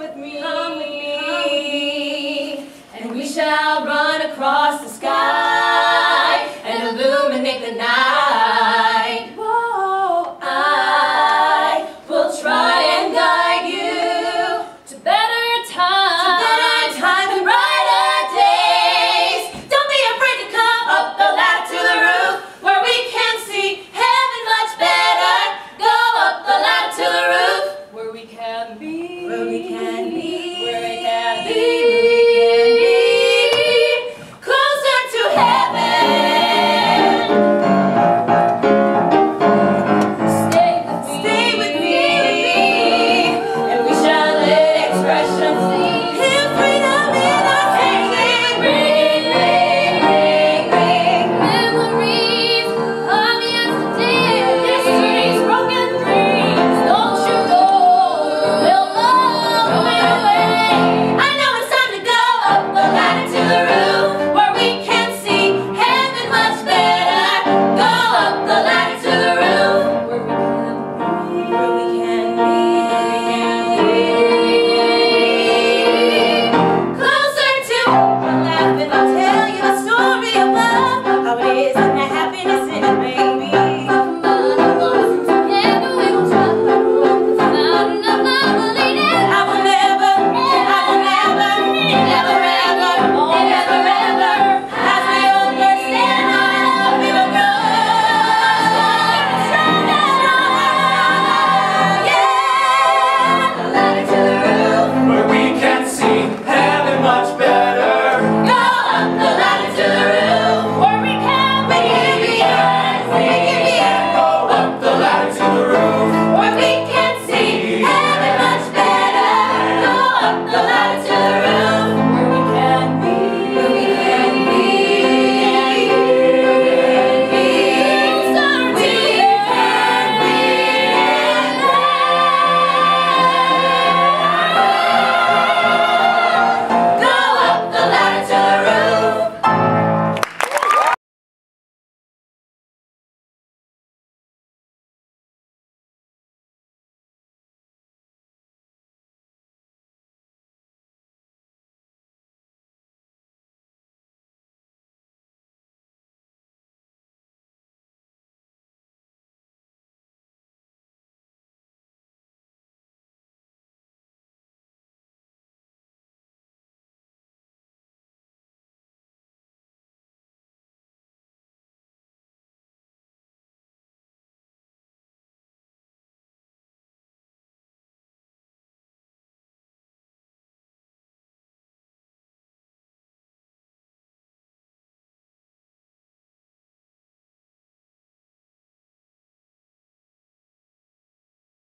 with me. can be. Where we can be. Where we can be.